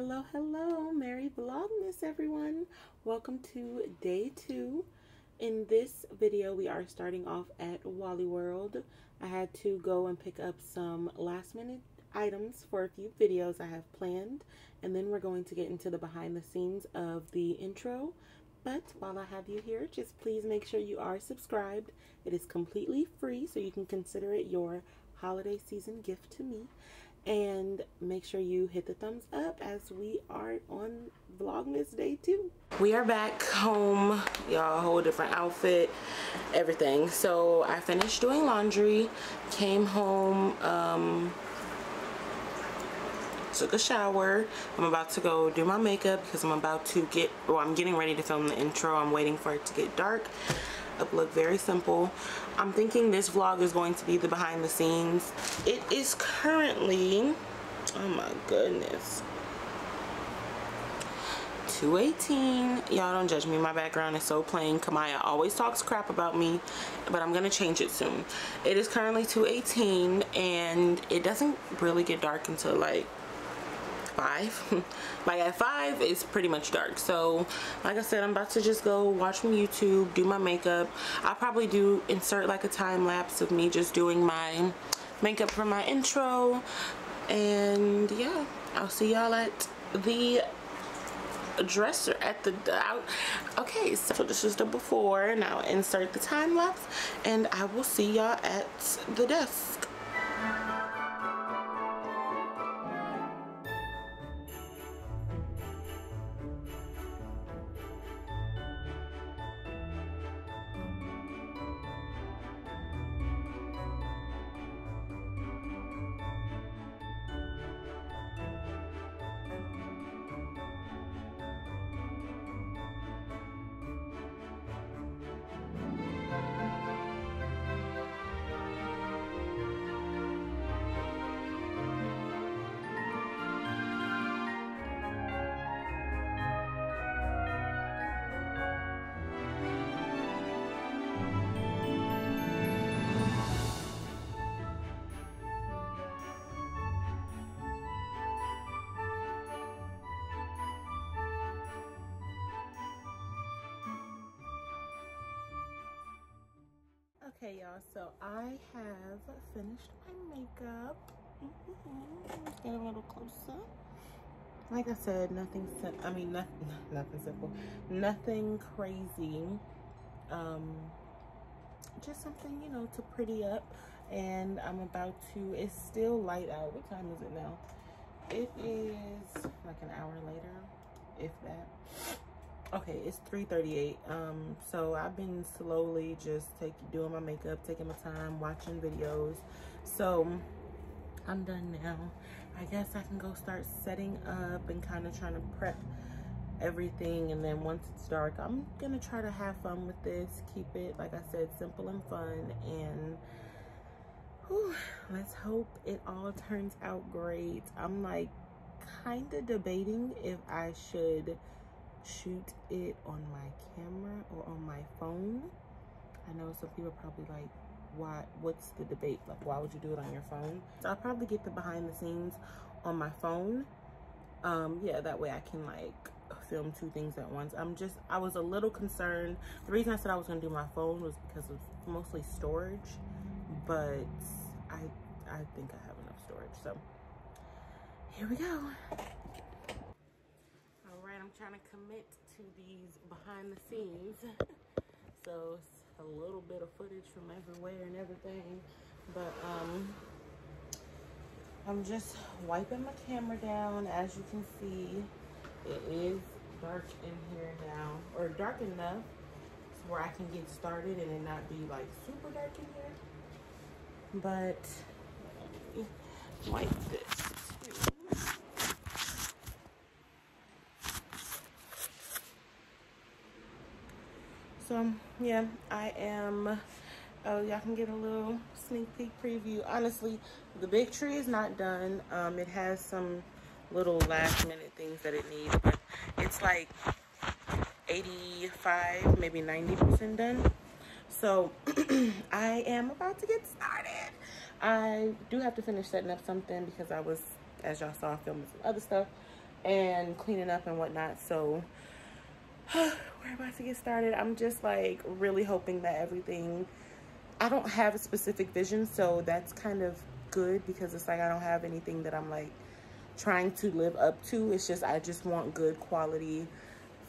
hello, hello. Merry Vlogmas, everyone. Welcome to day two. In this video, we are starting off at Wally World. I had to go and pick up some last minute items for a few videos I have planned. And then we're going to get into the behind the scenes of the intro. But while I have you here, just please make sure you are subscribed. It is completely free, so you can consider it your holiday season gift to me and make sure you hit the thumbs up as we are on vlogmas day two. We are back home y'all whole different outfit everything. So i finished doing laundry came home um took a shower. I'm about to go do my makeup because i'm about to get well i'm getting ready to film the intro. I'm waiting for it to get dark up look very simple. I'm thinking this vlog is going to be the behind the scenes. It is currently oh my goodness 218 y'all don't judge me. My background is so plain. Kamaya always talks crap about me but i'm gonna change it soon. It is currently 218 and it doesn't really get dark until like five. Like at five it's pretty much dark. So like i said i'm about to just go watch some youtube do my makeup. I'll probably do insert like a time lapse of me just doing my makeup for my intro. And yeah i'll see y'all at the dresser at the out. Okay so this is the before. Now insert the time lapse and i will see y'all at the desk Okay, y'all, so I have finished my makeup. Get a little closer. Like I said, nothing, I mean, nothing, nothing simple. Nothing crazy. Um, just something, you know, to pretty up. And I'm about to, it's still light out. What time is it now? It is like an hour later, if that okay it's 3:38. um so i've been slowly just taking doing my makeup taking my time watching videos. So i'm done now. I guess i can go start setting up and kind of trying to prep everything and then once it's dark i'm gonna try to have fun with this keep it like i said simple and fun and whew, let's hope it all turns out great. I'm like kind of debating if i should shoot it on my camera or on my phone. I know some people probably like, why, what's the debate? Like, why would you do it on your phone? So I'll probably get the behind the scenes on my phone. Um, yeah, that way I can like film two things at once. I'm just, I was a little concerned. The reason I said I was gonna do my phone was because of mostly storage, but I, I think I have enough storage. So here we go. I'm trying to commit to these behind the scenes. so it's a little bit of footage from everywhere and everything. But um, I'm just wiping my camera down. As you can see, it is dark in here now, or dark enough where I can get started and it not be like super dark in here. But wipe this. So yeah i am oh y'all can get a little sneak peek preview. Honestly the big tree is not done. Um it has some little last minute things that it needs but it's like 85 maybe 90 percent done. So i am about to get started. I do have to finish setting up something because i was as y'all saw filming some other stuff and cleaning up and whatnot. So we're about to get started. I'm just like really hoping that everything, I don't have a specific vision. So that's kind of good because it's like I don't have anything that I'm like trying to live up to. It's just, I just want good quality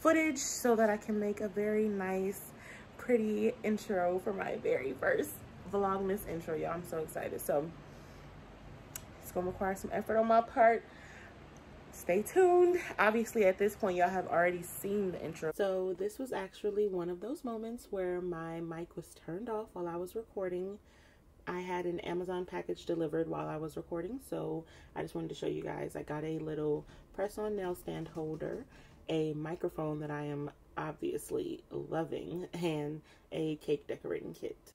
footage so that I can make a very nice, pretty intro for my very first Vlogmas intro. Y'all, I'm so excited. So it's gonna require some effort on my part. Stay tuned. Obviously, at this point, y'all have already seen the intro. So this was actually one of those moments where my mic was turned off while I was recording I had an Amazon package delivered while I was recording, so I just wanted to show you guys. I got a little press-on nail stand holder, a microphone that I am obviously loving, and a cake decorating kit.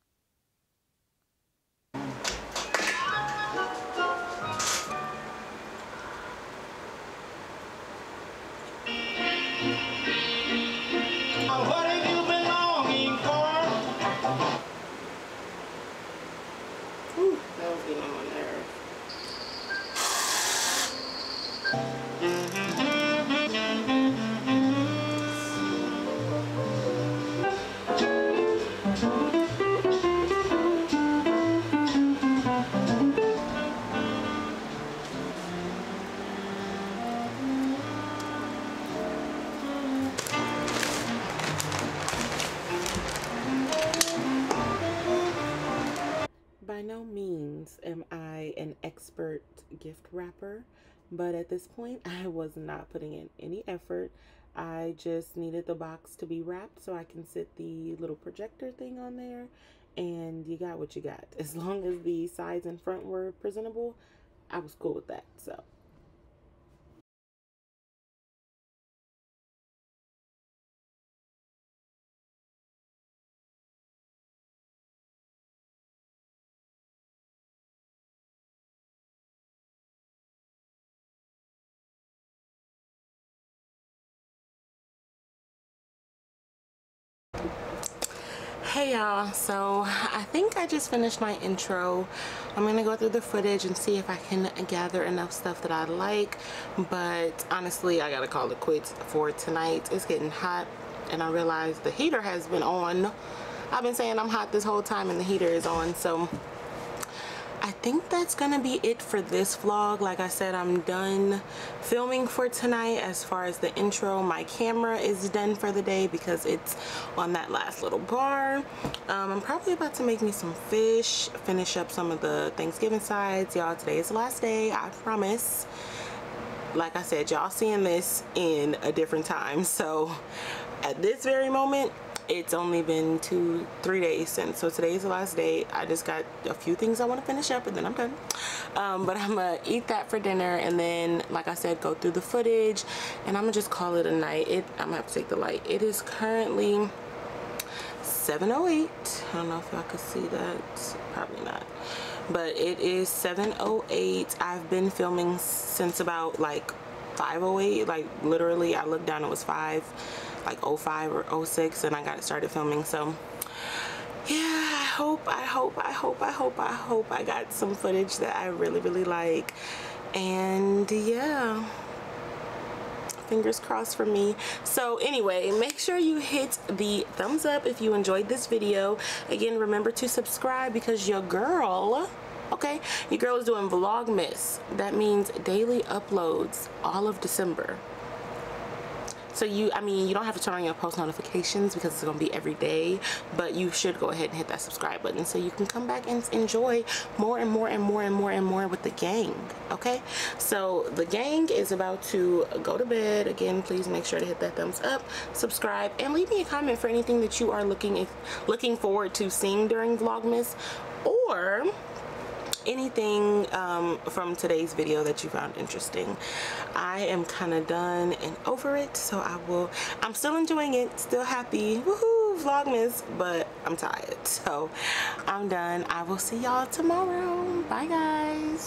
Expert gift wrapper, but at this point, I was not putting in any effort. I just needed the box to be wrapped so I can sit the little projector thing on there, and you got what you got. As long as the sides and front were presentable, I was cool with that. So hey y'all. So i think i just finished my intro. I'm gonna go through the footage and see if i can gather enough stuff that i like but honestly i gotta call it quits for tonight. It's getting hot and i realize the heater has been on. I've been saying i'm hot this whole time and the heater is on so I think that's gonna be it for this vlog. Like I said, I'm done filming for tonight as far as the intro. My camera is done for the day because it's on that last little bar. Um, I'm probably about to make me some fish, finish up some of the Thanksgiving sides. Y'all, today is the last day, I promise. Like I said, y'all seeing this in a different time. So at this very moment, it's only been two three days since so today's the last day. I just got a few things i want to finish up and then i'm done. Um, but i'm gonna eat that for dinner and then like i said go through the footage and i'm gonna just call it a night. It i'm gonna have to take the light. It is currently 708 i don't know if y'all can see that. Probably not. But it is 708 i've been filming since about like 508 like literally i looked down it was 5 like 05 or 06 and I got started filming. So yeah I hope I hope I hope I hope I hope I got some footage that I really really like. And yeah. Fingers crossed for me. So anyway make sure you hit the thumbs up if you enjoyed this video. Again remember to subscribe because your girl okay your girl is doing vlogmas. That means daily uploads all of december so you, I mean, you don't have to turn on your post notifications because it's going to be every day, but you should go ahead and hit that subscribe button so you can come back and enjoy more and more and more and more and more with the gang, okay? So the gang is about to go to bed. Again, please make sure to hit that thumbs up, subscribe, and leave me a comment for anything that you are looking looking forward to seeing during Vlogmas or anything um, from today's video that you found interesting. I am kind of done and over it, so I will, I'm still enjoying it, still happy, woohoo, vlogmas, but I'm tired. So I'm done. I will see y'all tomorrow. Bye guys.